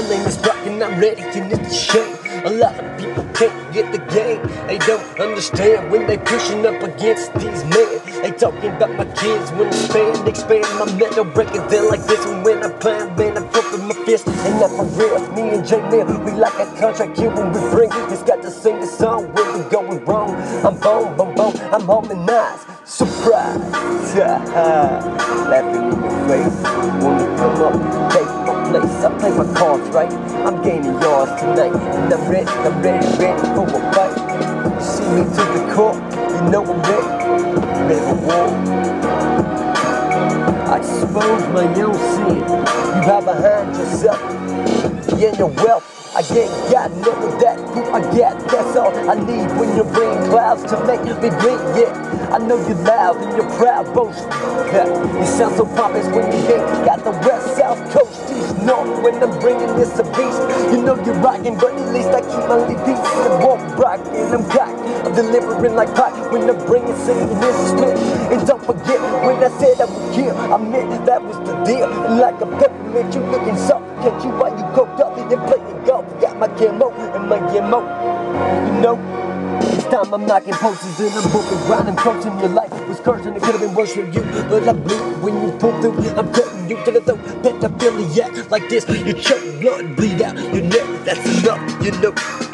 name is Brock and I'm ready to hit the shame. A lot of people can't get the game. They don't understand when they pushing up against these men. They talking about my kids when I expand, expand my mental breaking down like this. And when I plan, man, I'm pumping my fist. And not for real, me and J Man, we like a contract here when we bring. Just got to sing the song when we going wrong. I'm bone, bone, bone, I'm harmonized. Surprise, laughing in your face. Wanna come up, take my place. I play my cards right. I'm gaining yours tonight. And I'm ready, I'm ready, ready for a fight. You see me to the court, you know I'm ready. For war. I expose my own sin. You hide behind yourself. Yeah, your wealth. I ain't got none of that. Who I got, that's all I need when you bring clouds to make me blink. Yeah, I know you're loud and you're proud, boast. Yeah, you sound so pompous when you ain't got the west, south, coast. When I'm bringing this a beast, you know you're rocking, but at least I keep my only peace. And won't rock, and I'm cocked. I'm delivering like pot when I'm bringing singing this spit. And don't forget when I said I would kill, I meant that was the deal. Like a peppermint, you looking soft. Catch you while you coked up and playing golf. Got my camo and my camo. You know, time I'm knocking posters in a book and grinding coaching your life was cursing. It could have been worse for you, but I blew when you pull through. I'm cutting you to the throat, pedophiliac like this. You choke blood, bleed out your neck. That's enough, you know.